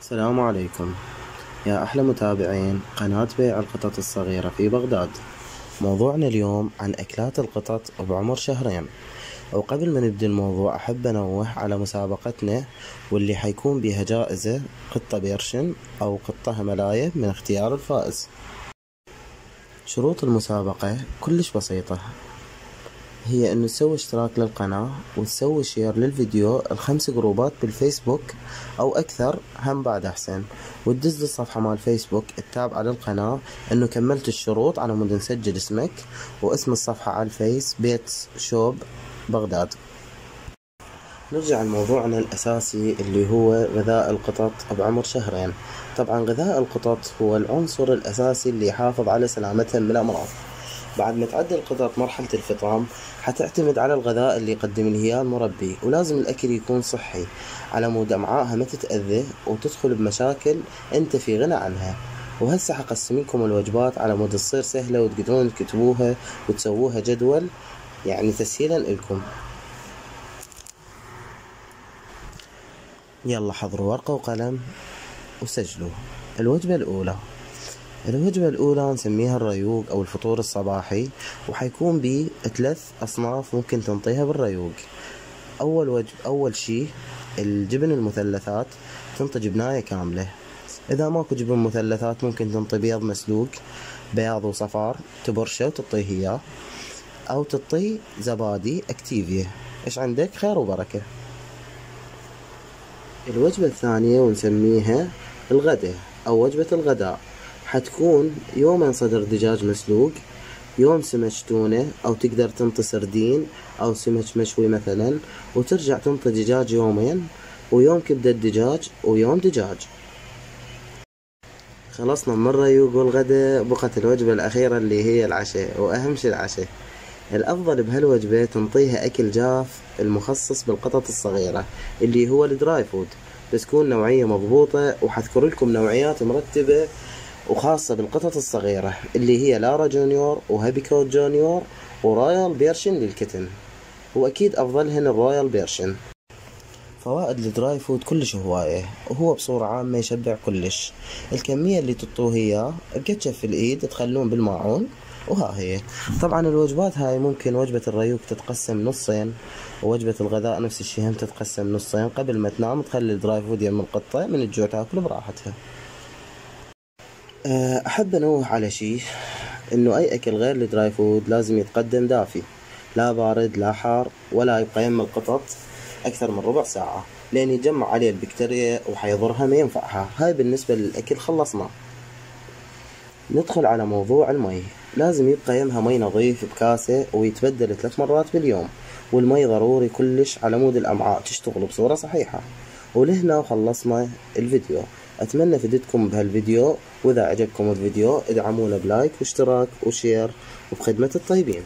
السلام عليكم. يا أحلى متابعين قناة بيع القطط الصغيرة في بغداد. موضوعنا اليوم عن أكلات القطط بعمر شهرين. وقبل ما نبدي الموضوع أحب أنوه على مسابقتنا واللي حيكون بيها جائزة قطة بيرشن أو قطة هملاية من اختيار الفائز. شروط المسابقة كلش بسيطة. هي إنه تسوي اشتراك للقناة وتسوي share للفيديو الخمس جروبات بالفيسبوك أو أكثر هم بعد أحسن. وتدز الصفحة مال فيسبوك التابعة للقناة إنه كملت الشروط على مود نسجل اسمك واسم الصفحة على الفيس pet shop بغداد. نرجع لموضوعنا الأساسي اللي هو غذاء القطط بعمر شهرين. طبعا غذاء القطط هو العنصر الأساسي اللي يحافظ على سلامتهم من الأمراض. بعد ما تعدي القطط مرحلة الفطام حتعتمد على الغذاء اللي يقدم لها المربي ولازم الأكل يكون صحي. على مود أمعائها ما تتأذى وتدخل بمشاكل أنت في غنى عنها. وهسه حقسم لكم الوجبات على مود تصير سهلة وتقدرون تكتبوها وتسووها جدول يعني تسهيلا لكم. يلا حضروا ورقة وقلم وسجلوا. الوجبة الأولى. الوجبة الأولى نسميها الريوق أو الفطور الصباحي وحيكون بيه ثلاث أصناف ممكن تنطيها بالريوق. أول وجب أول شي الجبن المثلثات تنطي جبناية كاملة. إذا ماكو جبن مثلثات ممكن تنطي بيض مسلوق بياض وصفار تبرشة وتعطيه إياه أو تعطيه زبادي أكتيفيا. إيش عندك؟ خير وبركة. الوجبة الثانية ونسميها الغداء أو وجبة الغداء. حتكون يومين صدر دجاج مسلوق يوم سمك تونة أو تقدر تنطي سردين أو سمك مشوي مثلا وترجع تنطي دجاج يومين ويوم كبدة دجاج ويوم دجاج. خلصنا من الريوق والغداء بقت الوجبة الأخيرة اللي هي العشاء وأهم شي العشاء. الأفضل بهالوجبة تنطيها أكل جاف المخصص بالقطط الصغيرة اللي هو ال dry food. بس تكون نوعية مضبوطة وحذكر لكم نوعيات مرتبة وخاصة بالقطط الصغيرة اللي هي لارا junior وهابي كات junior ورويال Persian لل kitten. وأكيد أفضلهن الرويال Persian فوائد ال dry food كلش هواية وهو بصورة عامة يشبع كلش. الكمية اللي تنطوه إياه بكد جف الإيد تخلون بالماعون وها هي. طبعا الوجبات هاي ممكن وجبة الريوق تتقسم نصين ووجبة الغداء نفس الشي هم تتقسم نصين. قبل ما تنام تخلي ال dry food يم القطة من الجوع تاكل براحتها. أحب أنوه على شي إنه أي أكل غير ال dry food لازم يتقدم دافي. لا بارد لا حار ولا يبقى يم القطط أكثر من ربع ساعة لأن يجمع عليه البكتيريا وحيضرها ما ينفعها. هاي بالنسبة للأكل خلصنا. ندخل على موضوع المي. لازم يبقى يمها مي نظيف بكاسة ويتبدل ثلاث مرات باليوم والمي ضروري كلش على مود الأمعاء تشتغل بصورة صحيحة. ولهنا وخلصنا الفيديو. أتمنى فدتكم بهالفيديو وإذا عجبكم الفيديو ادعمونا ب like واشتراك و share وبخدمة الطيبين.